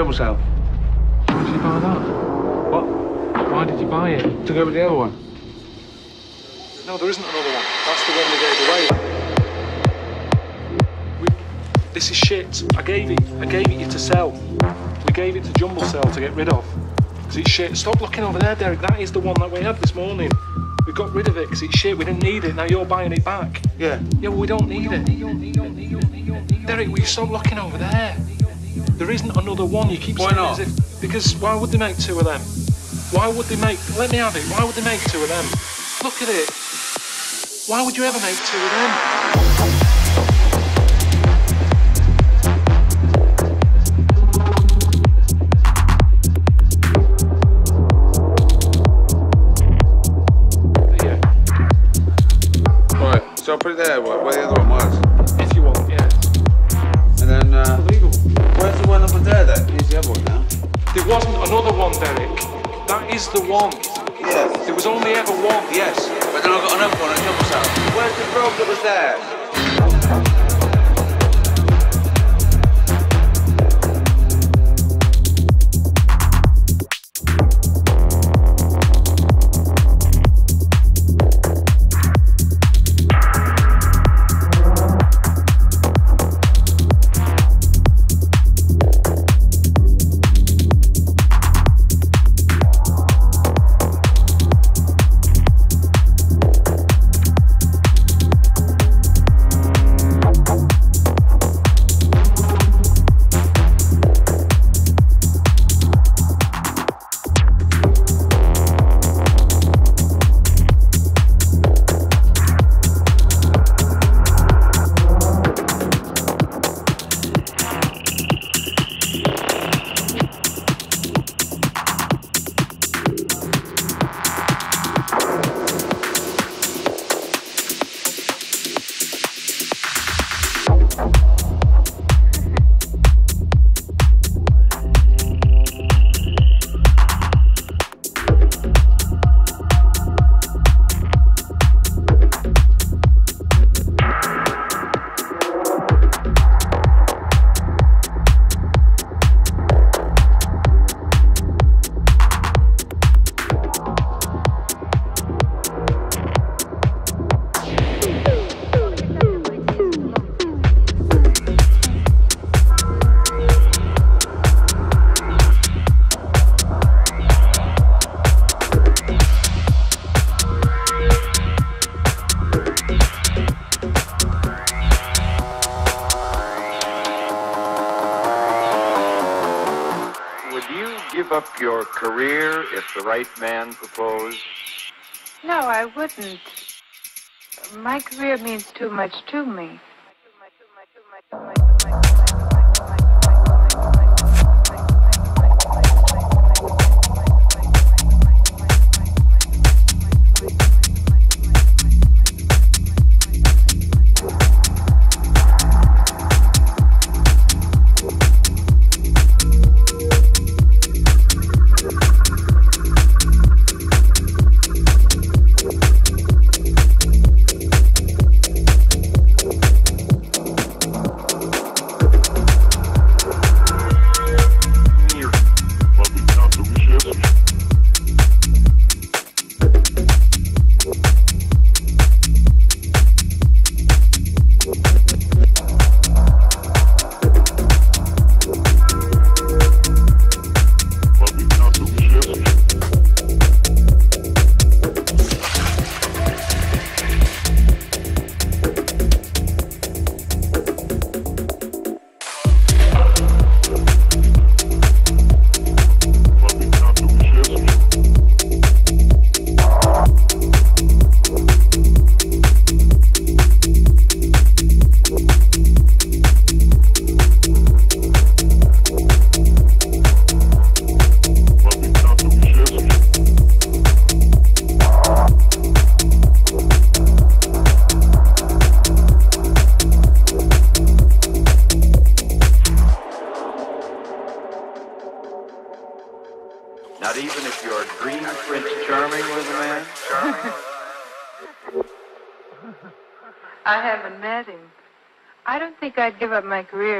jumble cell. Why did you buy that? What? Why did you buy it? To go with the other one. No, there isn't another one. That's the one we gave away. We, this is shit. I gave it. I gave it you to sell. We gave it to Jumble Cell to get rid of. Because it's shit. Stop looking over there, Derek. That is the one that we had this morning. We got rid of it because it's shit. We didn't need it. Now you're buying it back. Yeah. Yeah, well, we don't need it. Derek, will you stop looking over there? There isn't another one. You keep Why saying not? as if because why would they make two of them? Why would they make? Let me have it. Why would they make two of them? Look at it. Why would you ever make two of them? The right man proposed? No, I wouldn't. My career means too much to me. Give up my career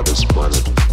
hardest planet.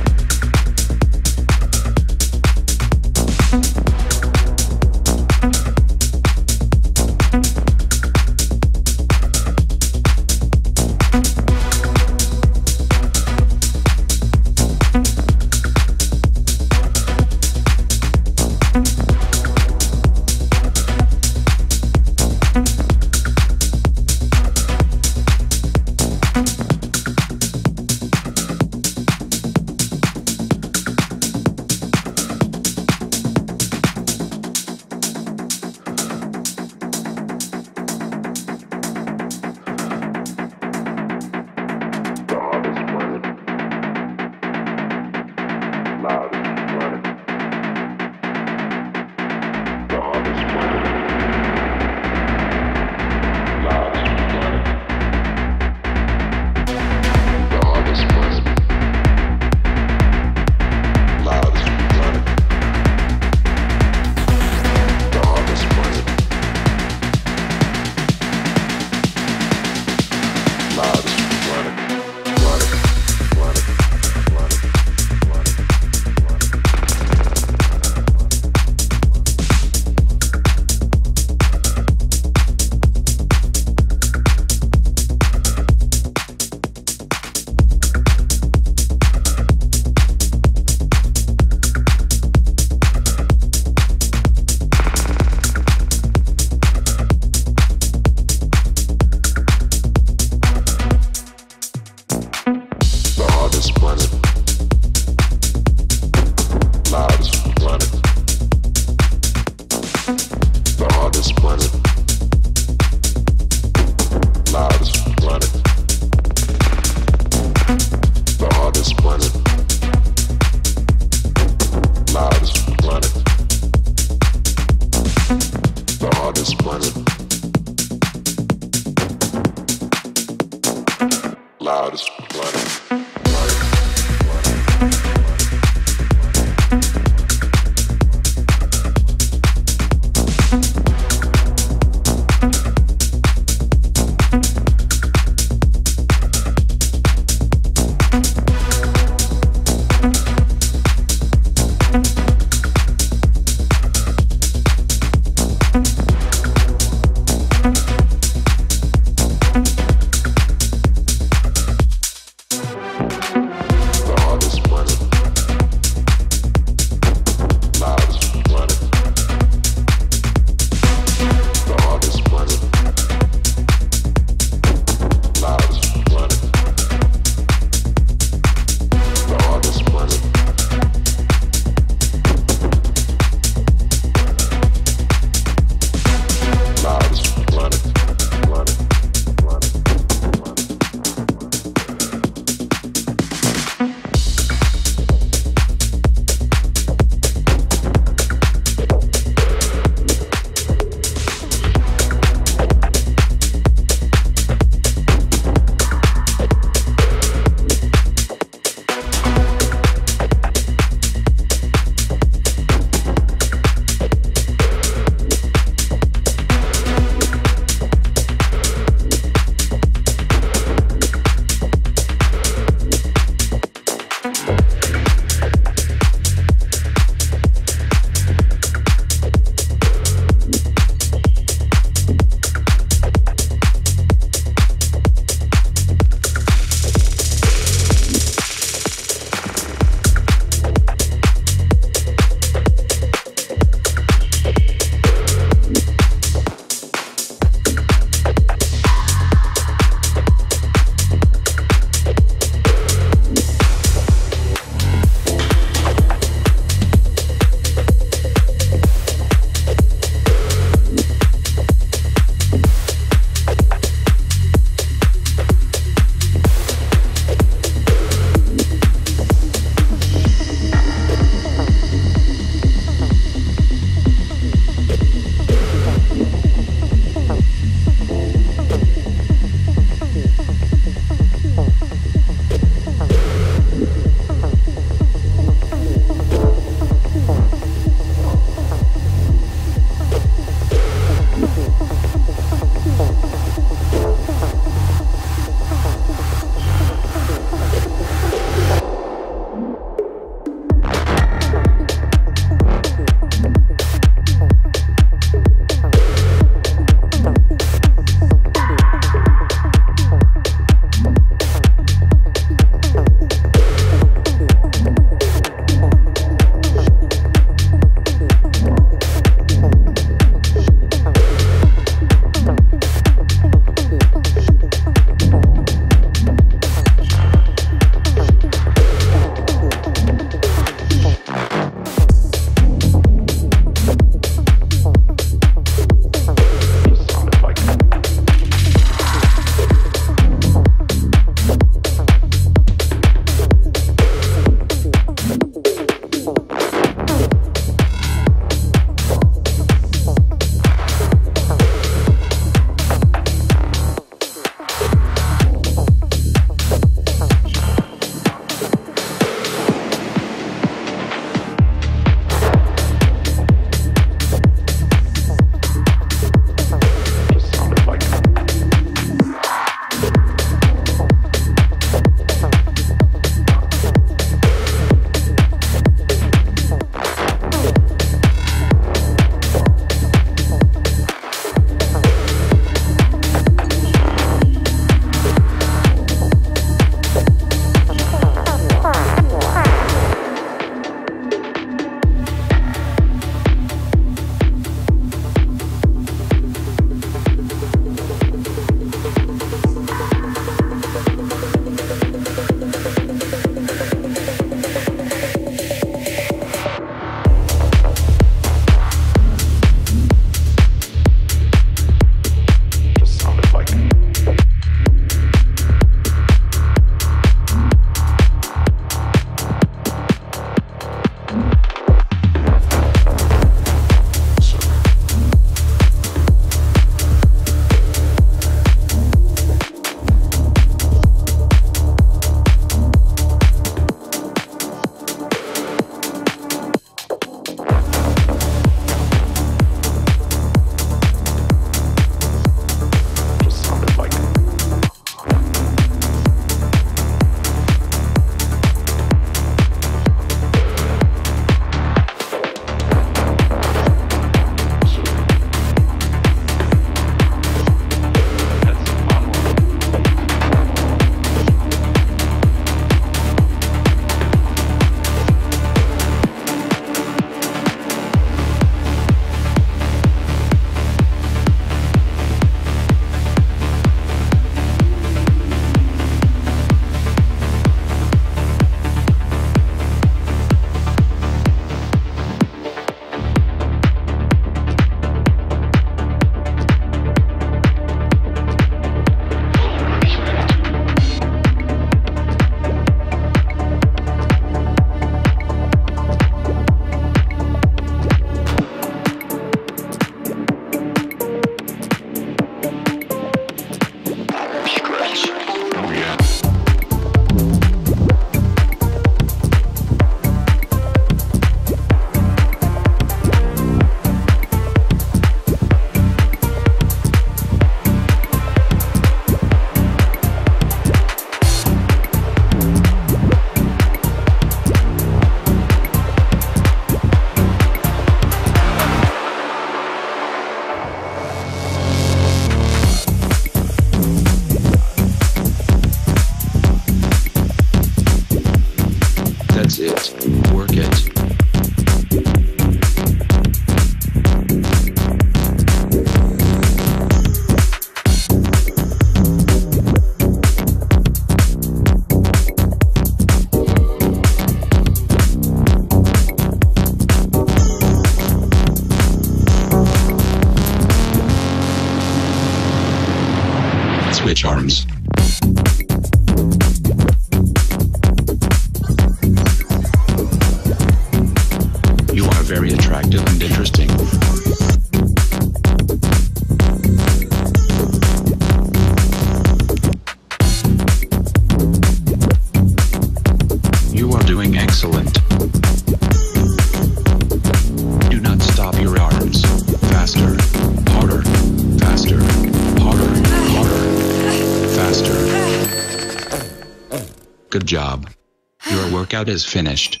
Is finished.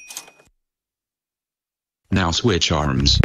Now switch arms.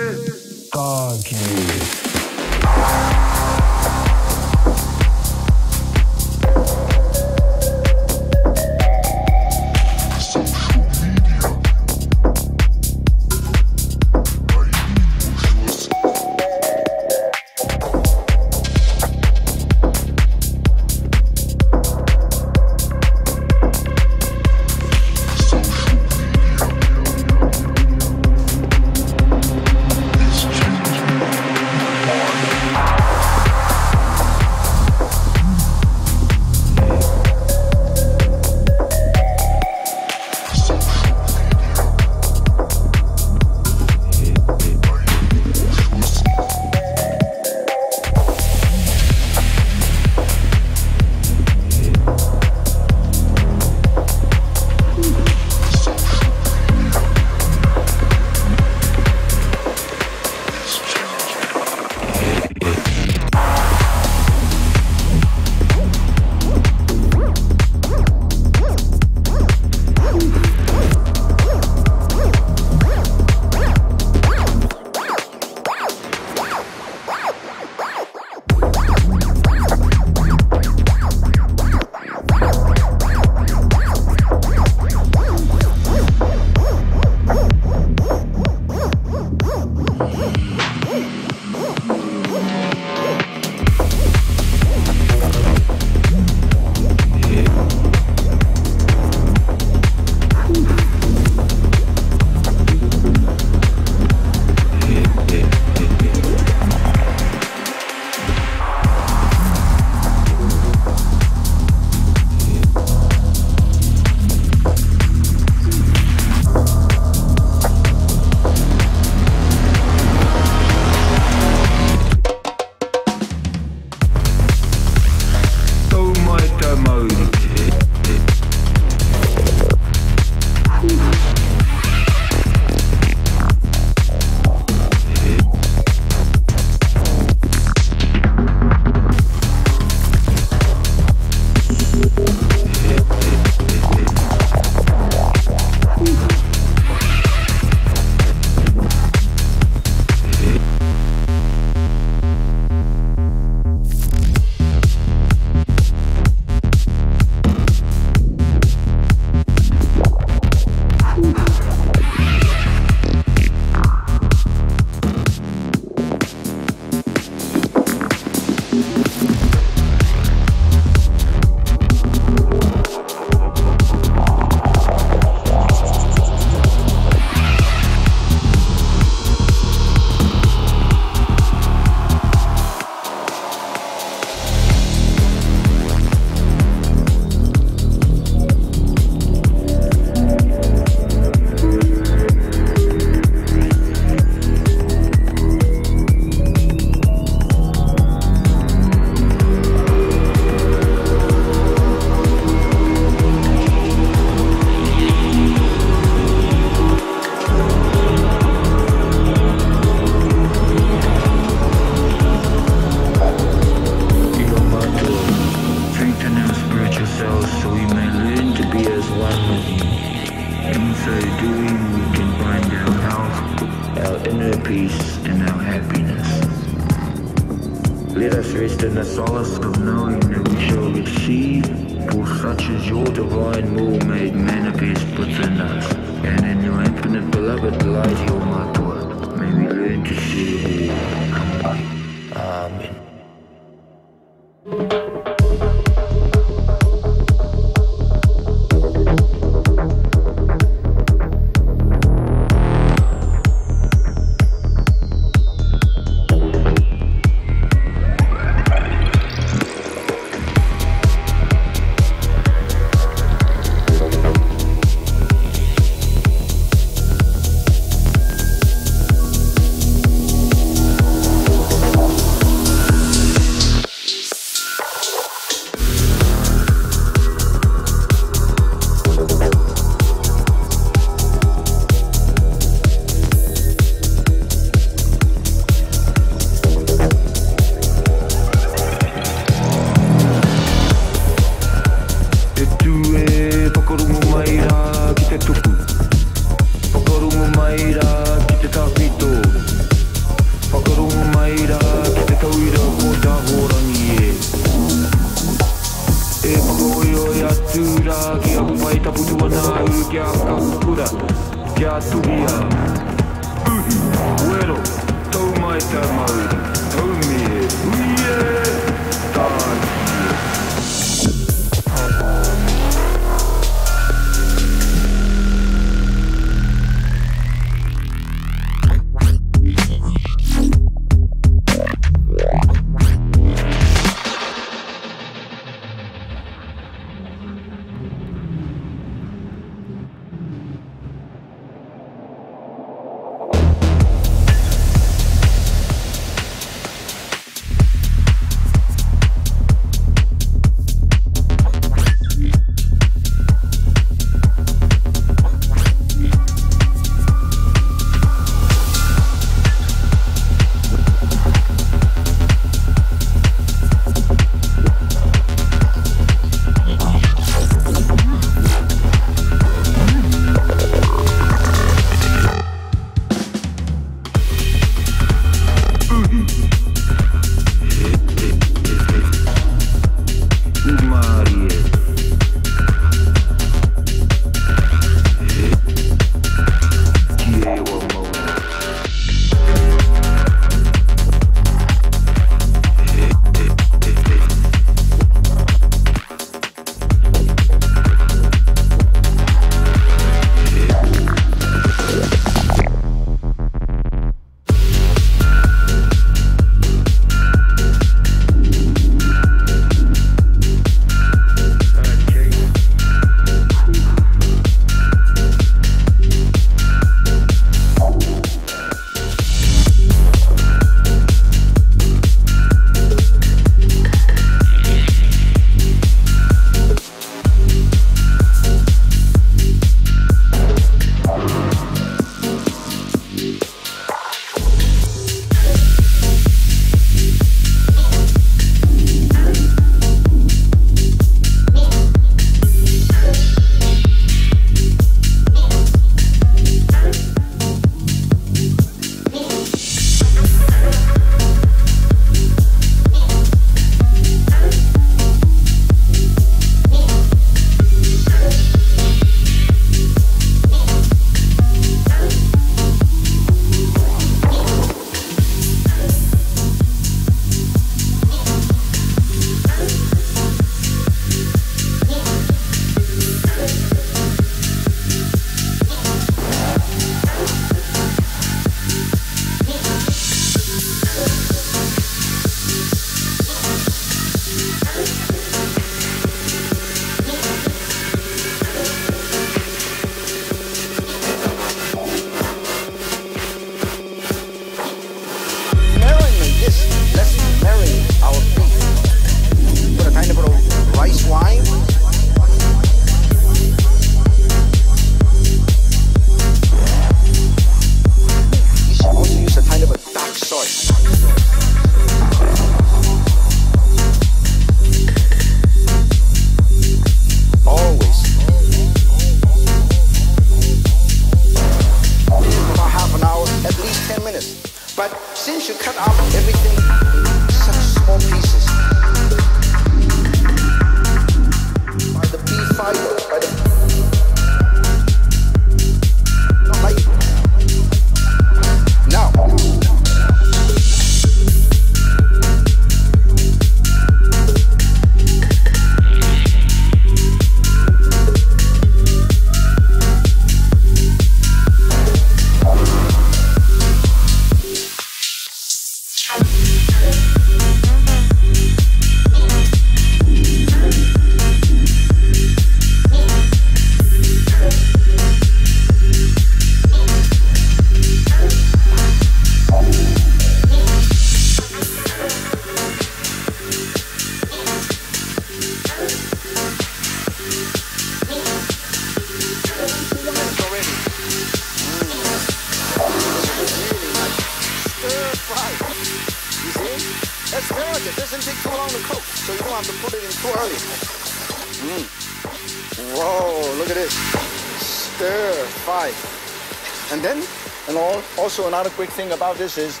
And then, and all, also another quick thing about this is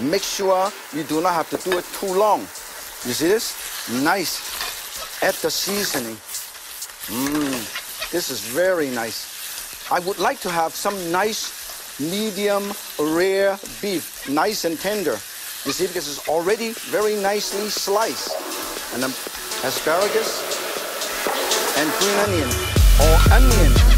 make sure you do not have to do it too long. You see this? Nice. Add the seasoning. Mmm, this is very nice. I would like to have some nice medium rare beef, nice and tender. You see, because it's already very nicely sliced. And then asparagus and green onion or onion.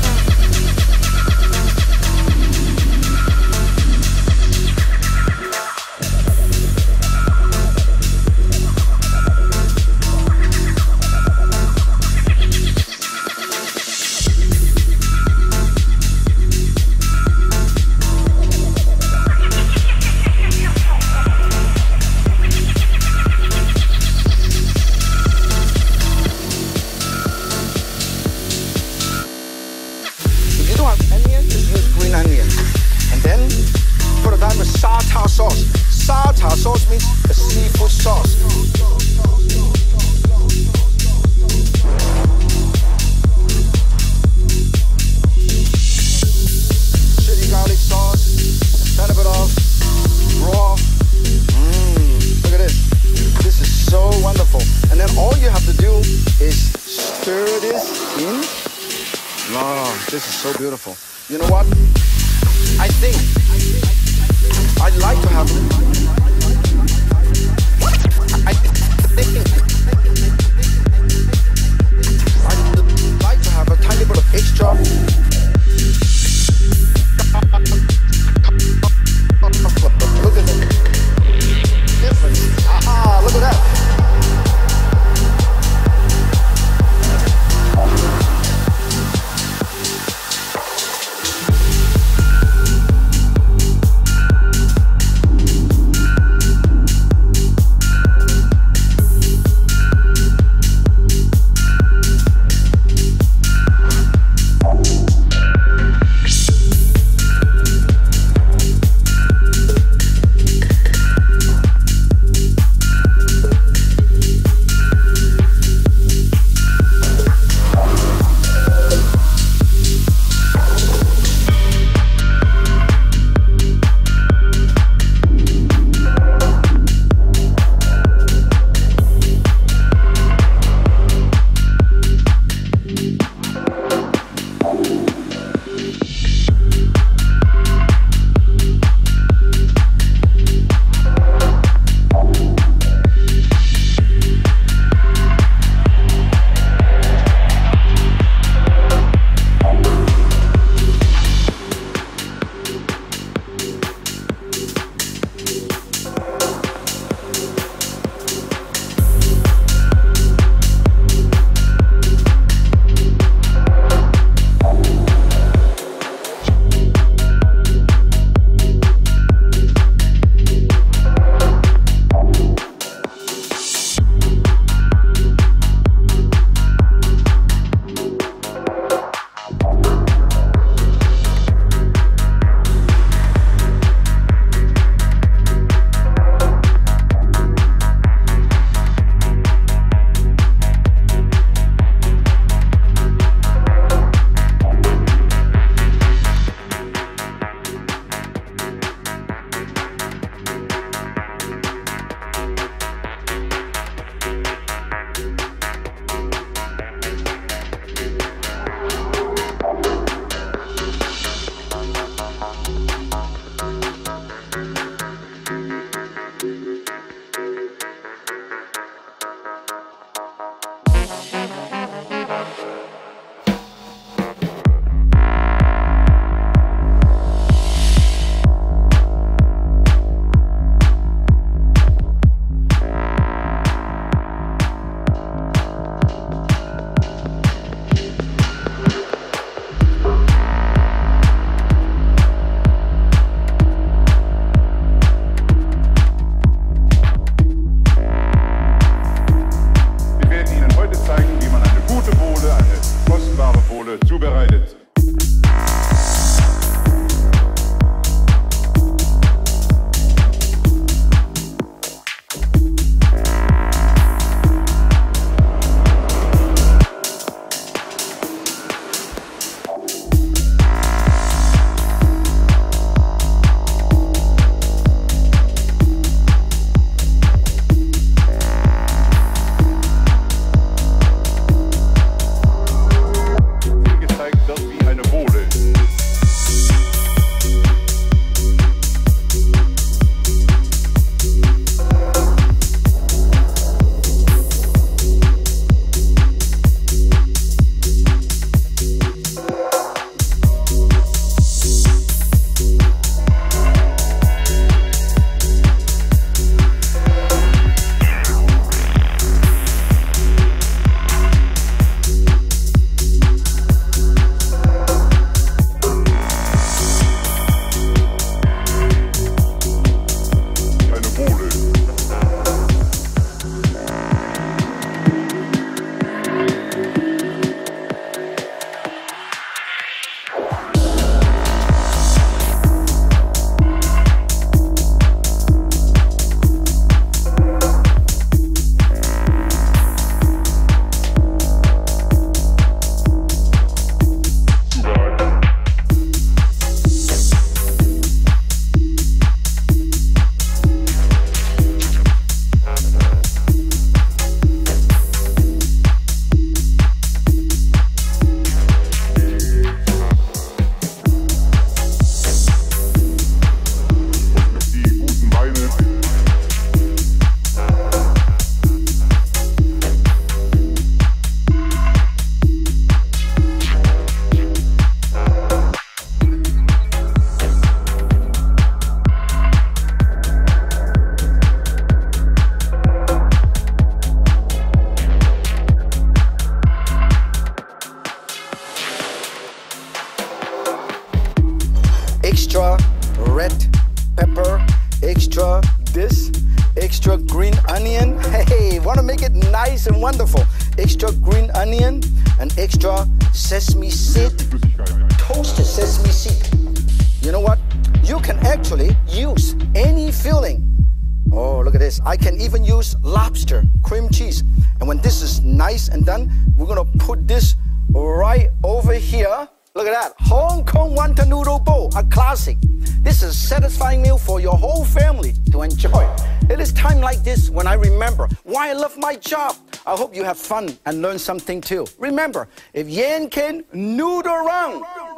fun and learn something too. Remember, if yen can noodle around. Wow.